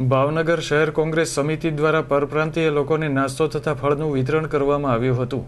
ભાવનગર શહેર કોંગ્રેસ સમિતિ દ્વારા પરપ્રાંતીય લોકોને નાસ્તો તથા ફળનું વિતરણ કરવામાં આવ્યું હતું.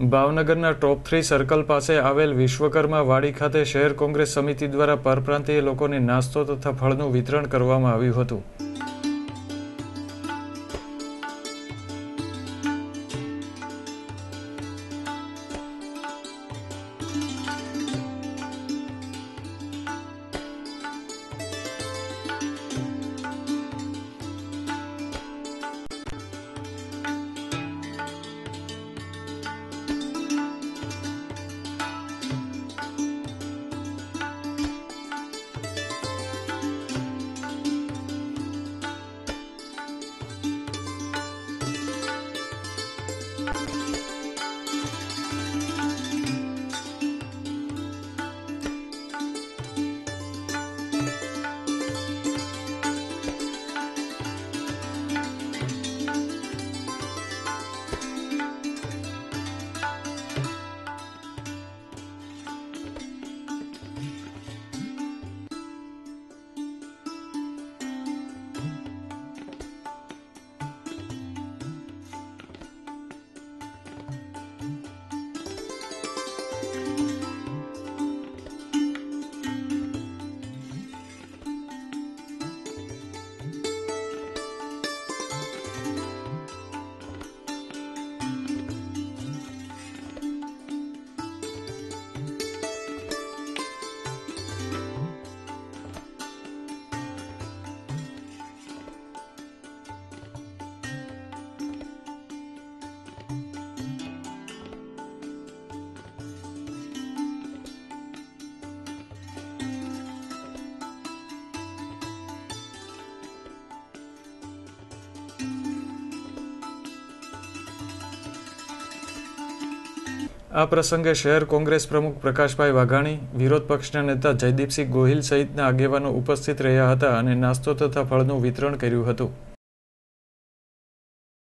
ભાવનગરના ટોપ થ્રી સર્કલ પાસે આવેલ વિશ્વકર્મા વાડી ખાતે શહેર કોંગ્રેસ સમિતિ દ્વારા પરપ્રાંતીય લોકોને નાસ્તો તથા ફળનું વિતરણ કરવામાં આવ્યું હતું. આ પ્રસંગે શહેર કોંગ્રેસ પ્રમુખ પ્રકાશભાઈ વાઘાણી, વિરોધ પક્ષના નેતા જયદીપસિંહ ગોહિલ સહિતના આગેવાનો ઉપસ્થિત રહ્યા હતા અને નાસ્તો તથા ફળનું વિતરણ કર્યું હતું.